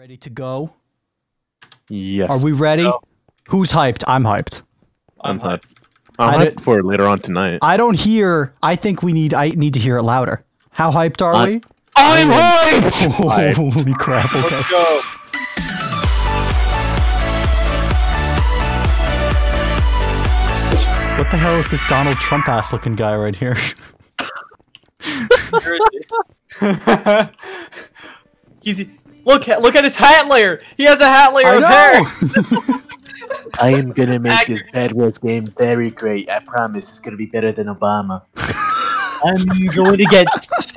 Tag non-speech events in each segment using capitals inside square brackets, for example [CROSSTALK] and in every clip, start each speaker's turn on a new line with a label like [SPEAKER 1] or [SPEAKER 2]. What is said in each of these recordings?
[SPEAKER 1] Ready to go?
[SPEAKER 2] Yes.
[SPEAKER 1] Are we ready?
[SPEAKER 3] No.
[SPEAKER 1] Who's hyped? I'm hyped.
[SPEAKER 3] I'm
[SPEAKER 2] I'm
[SPEAKER 3] hyped.
[SPEAKER 2] I'm
[SPEAKER 1] I
[SPEAKER 2] hyped for it later on tonight.
[SPEAKER 1] I don't hear. I think we need. I need to hear it louder. How hyped are
[SPEAKER 2] I-
[SPEAKER 1] we?
[SPEAKER 2] I'm hyped! [LAUGHS]
[SPEAKER 1] Holy crap! Okay.
[SPEAKER 3] Let's go.
[SPEAKER 1] What the hell is this Donald Trump ass looking guy right here?
[SPEAKER 3] Where is? [LAUGHS] He's look at look at his hat layer. He has a hat layer
[SPEAKER 1] I
[SPEAKER 3] of hair. [LAUGHS]
[SPEAKER 4] I am gonna make this
[SPEAKER 3] Accurate.
[SPEAKER 4] Bed Wars game very great. I promise it's gonna be better than Obama. [LAUGHS]
[SPEAKER 3] I'm going to get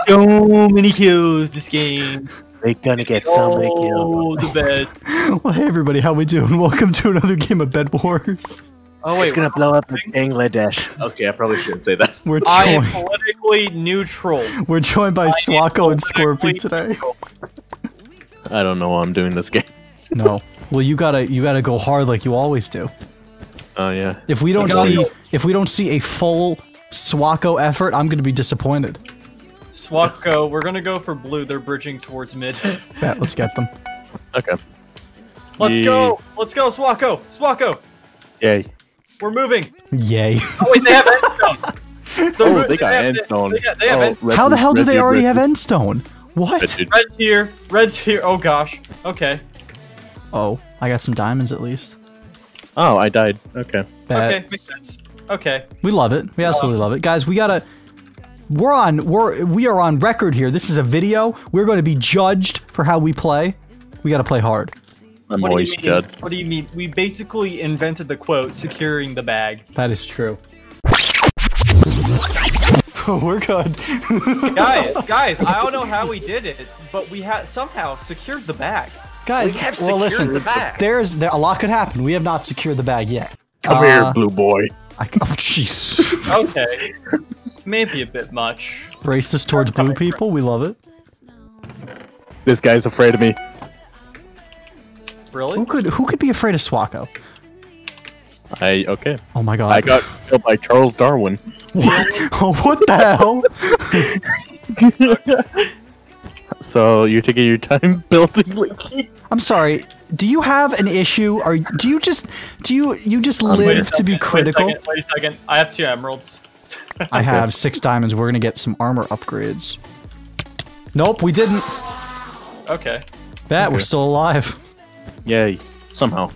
[SPEAKER 3] so many kills this game.
[SPEAKER 4] We're gonna get so many oh, kills.
[SPEAKER 3] Oh, the bed. [LAUGHS]
[SPEAKER 1] well, hey everybody, how we doing? Welcome to another game of Bed Wars.
[SPEAKER 3] Oh wait,
[SPEAKER 4] It's gonna blow up the Bangladesh.
[SPEAKER 2] Okay, I probably shouldn't say that.
[SPEAKER 1] We're
[SPEAKER 3] I am politically neutral.
[SPEAKER 1] We're joined by Swako and Squirmpi today.
[SPEAKER 2] I don't know why I'm doing this [LAUGHS] game.
[SPEAKER 1] No. Well, you gotta you gotta go hard like you always do.
[SPEAKER 2] Oh yeah.
[SPEAKER 1] If we don't see
[SPEAKER 3] go-
[SPEAKER 1] if we don't see a full Swako effort, I'm gonna be disappointed.
[SPEAKER 3] Swako, we're gonna go for blue. They're bridging towards mid. [LAUGHS]
[SPEAKER 1] Bet, let's get them.
[SPEAKER 2] Okay.
[SPEAKER 3] Let's
[SPEAKER 2] Ye-
[SPEAKER 3] go. Let's go, Swako. Swako.
[SPEAKER 2] Yay.
[SPEAKER 3] We're moving.
[SPEAKER 1] Yay.
[SPEAKER 3] Oh wait, they have [LAUGHS] endstone.
[SPEAKER 2] Oh,
[SPEAKER 3] mo-
[SPEAKER 2] they got endstone.
[SPEAKER 3] They, got, they have
[SPEAKER 2] Oh,
[SPEAKER 3] end-
[SPEAKER 1] How the hell do they already have
[SPEAKER 2] dude,
[SPEAKER 1] endstone?
[SPEAKER 2] Red
[SPEAKER 1] What?
[SPEAKER 3] Red's here. Red's here. Oh gosh. Okay.
[SPEAKER 1] Oh, I got some diamonds at least.
[SPEAKER 2] Oh, I died. Okay.
[SPEAKER 1] Bet.
[SPEAKER 3] Okay. Makes sense. Okay.
[SPEAKER 1] We love it. We absolutely love it. Guys, we gotta we're on we're we are on record here. This is a video. We're gonna be judged for how we play. We gotta play hard.
[SPEAKER 2] I'm
[SPEAKER 3] What
[SPEAKER 2] always
[SPEAKER 3] you
[SPEAKER 2] judged.
[SPEAKER 3] What do you mean? We basically invented the quote "securing the bag."
[SPEAKER 1] That is true. [LAUGHS] we're good.
[SPEAKER 3] guys, [LAUGHS] guys, I don't know how we did it, but we had somehow secured the bag.
[SPEAKER 1] Guys,
[SPEAKER 3] We have
[SPEAKER 1] well listen,
[SPEAKER 3] the bag.
[SPEAKER 1] there's there, a lot could happen. We have not secured the bag yet.
[SPEAKER 2] Come
[SPEAKER 1] Uh,
[SPEAKER 2] here, blue boy.
[SPEAKER 1] I, oh jeez. [LAUGHS]
[SPEAKER 3] Okay. Maybe a bit much.
[SPEAKER 1] Racist towards blue people. We love it.
[SPEAKER 2] This guy's afraid of me.
[SPEAKER 3] Really?
[SPEAKER 1] Who could who could be afraid of Swako?
[SPEAKER 2] I okay.
[SPEAKER 1] Oh my god.
[SPEAKER 2] I got killed by Charles Darwin.
[SPEAKER 1] Oh, [LAUGHS] what the hell? [LAUGHS]
[SPEAKER 2] So you're taking your time [LAUGHS] building Linky?
[SPEAKER 1] I'm sorry. Do you have an issue, or do you just do you you just
[SPEAKER 2] Um, wait a
[SPEAKER 1] live to be critical?
[SPEAKER 3] Wait a
[SPEAKER 1] critical?
[SPEAKER 3] second, Wait a second. I have two emeralds.
[SPEAKER 1] I have six diamonds. We're gonna get some armor upgrades. Nope, we didn't.
[SPEAKER 3] Okay.
[SPEAKER 1] That we're still alive.
[SPEAKER 2] Yay. Somehow.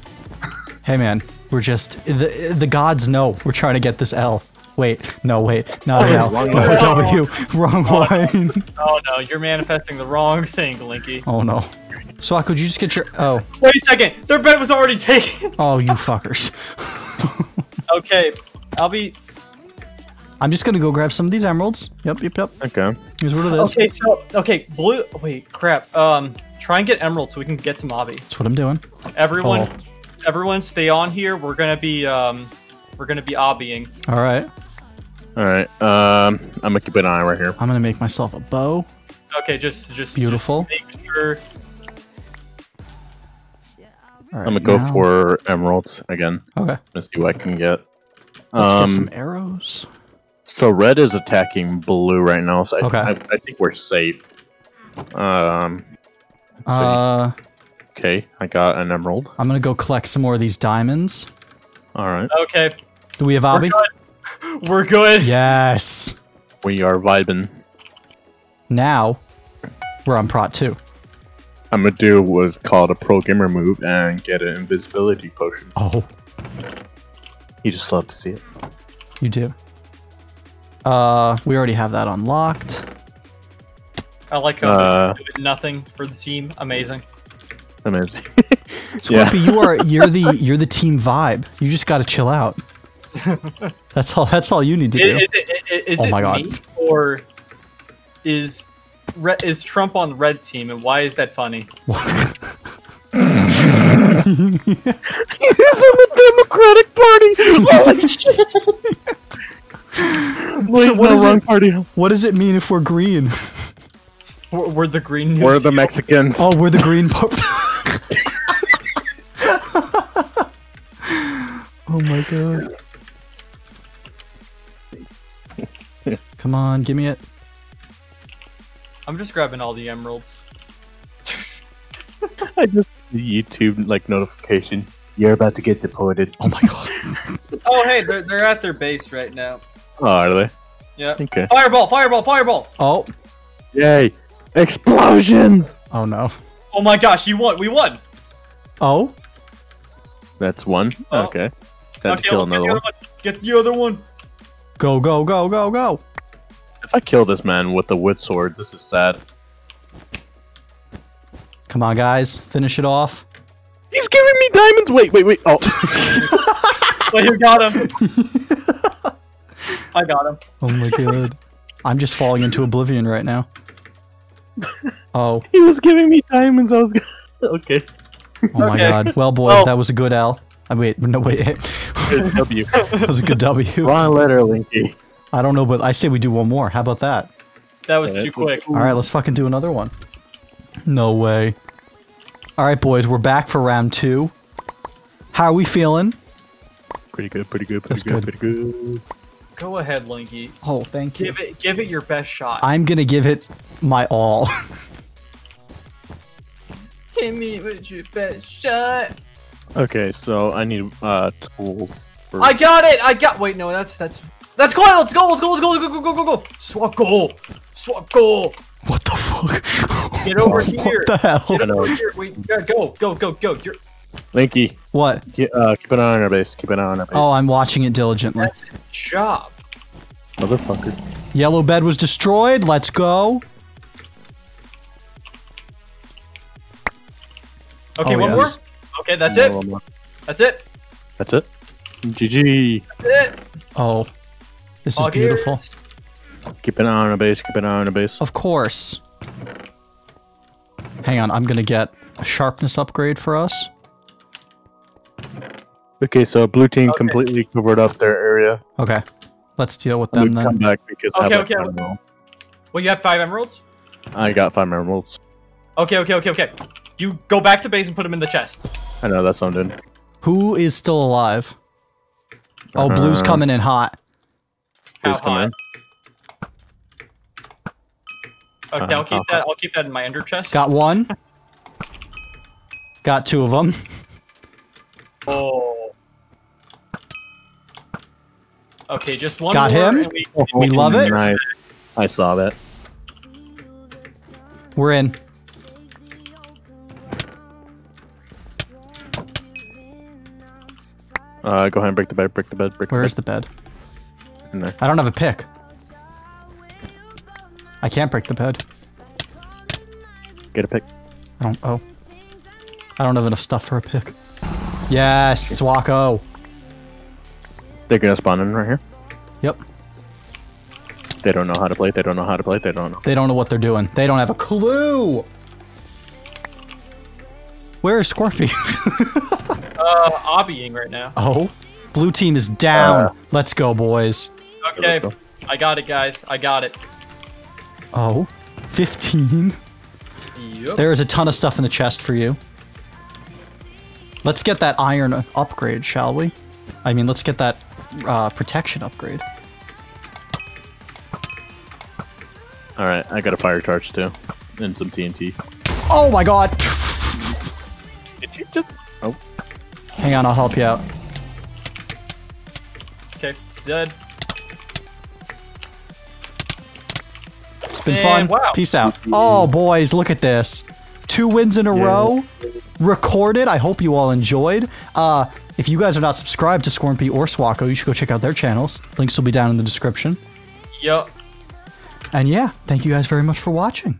[SPEAKER 1] Hey man, we're just the the gods know we're trying to get this L. Wait, no, wait, not an L.
[SPEAKER 2] wrong
[SPEAKER 1] No. W, wrong line.
[SPEAKER 3] Oh no, you're manifesting the wrong thing, Linky.
[SPEAKER 1] Oh no. Swak, could you just get your? Oh,
[SPEAKER 3] Wait a second. Their bed was already taken.
[SPEAKER 1] oh, you fuckers. [LAUGHS]
[SPEAKER 3] okay. I'll be.
[SPEAKER 1] I'm just gonna go grab some of these emeralds. Yep, yep, yep.
[SPEAKER 2] Okay.
[SPEAKER 1] Here's what it is.
[SPEAKER 3] Okay. So okay. Blue. Wait. Crap. Um. Try and get emeralds so we can get to obby.
[SPEAKER 1] That's what I'm doing.
[SPEAKER 3] Everyone.
[SPEAKER 1] Oh.
[SPEAKER 3] Everyone, stay on here. We're gonna be um. We're gonna be obbying.
[SPEAKER 1] All right.
[SPEAKER 2] All right. Um, I'm gonna keep an eye right here.
[SPEAKER 1] I'm gonna make myself a bow.
[SPEAKER 3] Okay. Just. Just.
[SPEAKER 1] Beautiful.
[SPEAKER 3] Just make sure.
[SPEAKER 1] All right,
[SPEAKER 2] I'm gonna go
[SPEAKER 1] now-
[SPEAKER 2] for emeralds again.
[SPEAKER 1] Okay.
[SPEAKER 2] Let's see what I can get.
[SPEAKER 1] Let's
[SPEAKER 2] um,
[SPEAKER 1] get some arrows.
[SPEAKER 2] so red is attacking blue right now, so I,
[SPEAKER 1] Okay.
[SPEAKER 2] I, I think we're safe. Um, let's see.
[SPEAKER 1] Uh,
[SPEAKER 2] okay, I got an emerald.
[SPEAKER 1] I'm gonna go collect some more of these diamonds.
[SPEAKER 2] All right,
[SPEAKER 3] Okay.
[SPEAKER 1] Do we have
[SPEAKER 3] We're good. We're good.
[SPEAKER 1] Yes.
[SPEAKER 2] we are vibing.
[SPEAKER 1] Now, we're on Prot 2.
[SPEAKER 2] I'm gonna do what's called a pro gamer move and get an invisibility potion.
[SPEAKER 1] Oh,
[SPEAKER 2] You just love to see it.
[SPEAKER 1] you do. Uh, we already have that unlocked.
[SPEAKER 3] I like how
[SPEAKER 2] Uh,
[SPEAKER 3] did nothing for the team. Amazing.
[SPEAKER 2] Amazing.
[SPEAKER 1] Squirmpi, [LAUGHS] you are you're the [LAUGHS] you're the team vibe. You just gotta chill out. [LAUGHS] That's all. That's all you need to do.
[SPEAKER 3] is it, is, is
[SPEAKER 1] Oh
[SPEAKER 3] it
[SPEAKER 1] my God.
[SPEAKER 3] me or is Re- is Trump on the red team and why is that funny? [LAUGHS]
[SPEAKER 2] Democratic Party. Holy [LAUGHS] shit! Wait,
[SPEAKER 1] So what
[SPEAKER 2] no,
[SPEAKER 1] is
[SPEAKER 2] wrong
[SPEAKER 1] it-
[SPEAKER 2] party.
[SPEAKER 1] What does it mean if we're green?
[SPEAKER 3] We're, we're the green. New
[SPEAKER 2] We're the Mexicans.
[SPEAKER 1] Oh, we're the green part. [LAUGHS] oh my god. Come on, give me it.
[SPEAKER 3] I'm just grabbing all the emeralds.
[SPEAKER 2] I just YouTube like notification.
[SPEAKER 4] You're about to get deported.
[SPEAKER 1] Oh my god. [LAUGHS]
[SPEAKER 3] Oh, hey, they're, they're at their base right now.
[SPEAKER 2] Oh, are they?
[SPEAKER 3] Yeah.
[SPEAKER 2] Okay.
[SPEAKER 3] Fireball, fireball, fireball!
[SPEAKER 1] Oh.
[SPEAKER 2] Yay! Explosions!
[SPEAKER 1] Oh no.
[SPEAKER 3] Oh my gosh, you won. We won.
[SPEAKER 1] Oh.
[SPEAKER 2] That's one.
[SPEAKER 3] Oh.
[SPEAKER 2] Okay. Time
[SPEAKER 3] okay,
[SPEAKER 2] to kill
[SPEAKER 3] let's get
[SPEAKER 2] another one.
[SPEAKER 3] one. Get the other one.
[SPEAKER 1] Go go go go go.
[SPEAKER 2] If I kill this man with the wood sword, this is sad.
[SPEAKER 1] Come on, guys. Finish it off.
[SPEAKER 2] He's giving me diamonds! Wait, wait, wait. Oh. [LAUGHS]
[SPEAKER 3] Well, you got him. [LAUGHS] I got him.
[SPEAKER 1] Oh my god. I'm just falling into oblivion right now. [LAUGHS] Oh.
[SPEAKER 2] he was giving me diamonds. I was gonna... Okay.
[SPEAKER 1] Oh my
[SPEAKER 3] Okay.
[SPEAKER 1] god. Well, boys,
[SPEAKER 3] Well-
[SPEAKER 1] that was a good L. I wait, no wait.
[SPEAKER 2] Good W.
[SPEAKER 1] that was a good W.
[SPEAKER 2] Wrong letter, Linky.
[SPEAKER 1] I don't know, but I say we do one more. How about that?
[SPEAKER 3] That was too quick.
[SPEAKER 1] All right, let's fucking do another one. No way. All right, boys, we're back for round two. How are we feeling?
[SPEAKER 2] Pretty good, pretty good,
[SPEAKER 1] That's
[SPEAKER 2] pretty good,
[SPEAKER 1] good.
[SPEAKER 2] pretty good.
[SPEAKER 3] Go ahead, Linky.
[SPEAKER 1] Oh, thank you.
[SPEAKER 3] Give it, give it your best shot.
[SPEAKER 1] I'm gonna give it my all. [LAUGHS]
[SPEAKER 3] Hit me with your best shot.
[SPEAKER 2] Okay, so I need uh tools. For...
[SPEAKER 3] I got it. I got. Wait, no, that's that's that's Coil. Let's go. Let's go. Let's go. Let's go. Go. Go. Go. Go. Swako. Swat goal.
[SPEAKER 1] what the fuck?
[SPEAKER 3] Get over [LAUGHS] here.
[SPEAKER 1] What the hell?
[SPEAKER 3] Get
[SPEAKER 2] I know.
[SPEAKER 3] over here. Wait. yeah, Go. Go. Go. Go. You're.
[SPEAKER 2] Linky,
[SPEAKER 1] What?
[SPEAKER 2] keep, uh, keep an eye on our base. Keep an eye on our base.
[SPEAKER 1] Oh, I'm watching it diligently.
[SPEAKER 3] That's a job.
[SPEAKER 2] motherfucker.
[SPEAKER 1] Yellow bed was destroyed. Let's go.
[SPEAKER 3] Okay.
[SPEAKER 1] Oh,
[SPEAKER 3] one
[SPEAKER 1] yes.
[SPEAKER 3] more. Okay. That's it.
[SPEAKER 2] One more.
[SPEAKER 3] That's it.
[SPEAKER 2] That's it. GG.
[SPEAKER 3] That's it.
[SPEAKER 1] Oh, this is
[SPEAKER 3] All gears.
[SPEAKER 1] beautiful.
[SPEAKER 2] Keep an eye on our base. Keep an eye on our base.
[SPEAKER 1] Of course. Hang on, I'm gonna get a sharpness upgrade for us.
[SPEAKER 2] Okay, so blue team
[SPEAKER 3] Okay.
[SPEAKER 2] completely covered up their area.
[SPEAKER 1] Okay, let's deal with them
[SPEAKER 2] gonna come
[SPEAKER 1] then.
[SPEAKER 2] back because I have
[SPEAKER 3] Okay,
[SPEAKER 2] like
[SPEAKER 3] okay.
[SPEAKER 2] five emeralds.
[SPEAKER 3] Well, you have five emeralds.
[SPEAKER 2] I got five emeralds.
[SPEAKER 3] Okay. Okay. Okay. Okay. You go back to base and put them in the chest.
[SPEAKER 2] I know that's what I'm doing.
[SPEAKER 1] Who is still alive? Oh, blue's
[SPEAKER 2] Uh,
[SPEAKER 1] coming in hot.
[SPEAKER 3] How
[SPEAKER 2] Blue's coming in.
[SPEAKER 3] Okay, I'll
[SPEAKER 2] Uh,
[SPEAKER 3] keep that. I'll keep that in my ender chest.
[SPEAKER 1] Got one. Got two of them.
[SPEAKER 3] Oh. Okay, just one
[SPEAKER 1] Got
[SPEAKER 3] more.
[SPEAKER 1] him?
[SPEAKER 3] and we-
[SPEAKER 1] We love it.
[SPEAKER 2] Nice. I saw that.
[SPEAKER 1] We're in.
[SPEAKER 2] Uh, go ahead and break the bed. Break the bed. Break
[SPEAKER 1] Where
[SPEAKER 2] the
[SPEAKER 1] is the bed?
[SPEAKER 2] Bed. In there.
[SPEAKER 1] I don't have a pick. I can't break the bed.
[SPEAKER 2] Get a pick.
[SPEAKER 1] I don't. Oh. I don't have enough stuff for a pick. Yes, Swako.
[SPEAKER 2] They're gonna spawn in right here.
[SPEAKER 1] Yep.
[SPEAKER 2] They don't know how to play. They don't know how to play. They don't know.
[SPEAKER 1] They don't know what they're doing. They don't have a clue. Where is Squirmpi? [LAUGHS]
[SPEAKER 3] Uh, obbying right now.
[SPEAKER 1] oh. Blue team is down.
[SPEAKER 2] Uh.
[SPEAKER 1] Let's go, boys.
[SPEAKER 3] Okay,
[SPEAKER 2] let's
[SPEAKER 3] I got it, guys. I got it.
[SPEAKER 1] Oh. 15.
[SPEAKER 3] Yep.
[SPEAKER 1] There is a ton of stuff in the chest for you. Let's get that iron upgrade, shall we? I mean, let's get that uh, protection upgrade.
[SPEAKER 2] All right, I got a fire charge too, and some TNT.
[SPEAKER 1] Oh my god!
[SPEAKER 2] Did you just? Oh,
[SPEAKER 1] Hang on, I'll help you out.
[SPEAKER 3] Dead.
[SPEAKER 1] It's been
[SPEAKER 3] And
[SPEAKER 1] fun.
[SPEAKER 3] wow.
[SPEAKER 1] Peace out. Oh, boys, look at this. Two wins in a row. Recorded. I hope you all enjoyed. Uh, if you guys are not subscribed to Squirmpi or Swako, you should go check out their channels. Links will be down in the description.
[SPEAKER 3] Yup.
[SPEAKER 1] And yeah, thank you guys very much for watching.